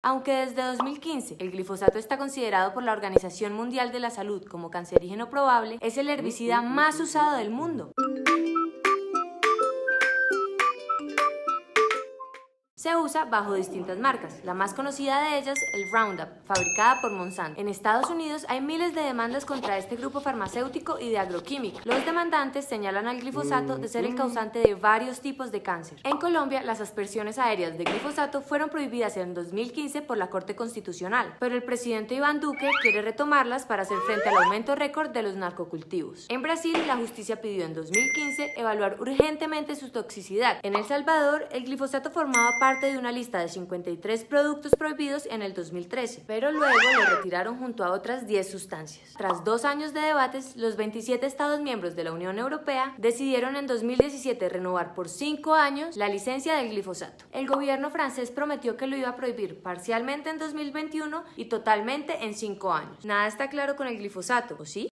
Aunque desde 2015 el glifosato está considerado por la Organización Mundial de la Salud como cancerígeno probable, es el herbicida más usado del mundo. Se usa bajo distintas marcas, la más conocida de ellas el Roundup, fabricada por Monsanto. En Estados Unidos hay miles de demandas contra este grupo farmacéutico y de agroquímica. Los demandantes señalan al glifosato de ser el causante de varios tipos de cáncer. En Colombia, las aspersiones aéreas de glifosato fueron prohibidas en 2015 por la Corte Constitucional, pero el presidente Iván Duque quiere retomarlas para hacer frente al aumento récord de los narcocultivos. En Brasil, la justicia pidió en 2015 evaluar urgentemente su toxicidad. En El Salvador, el glifosato formaba parte parte de una lista de 53 productos prohibidos en el 2013, pero luego lo retiraron junto a otras 10 sustancias. Tras dos años de debates, los 27 Estados miembros de la Unión Europea decidieron en 2017 renovar por 5 años la licencia del glifosato. El gobierno francés prometió que lo iba a prohibir parcialmente en 2021 y totalmente en 5 años. Nada está claro con el glifosato, ¿o sí?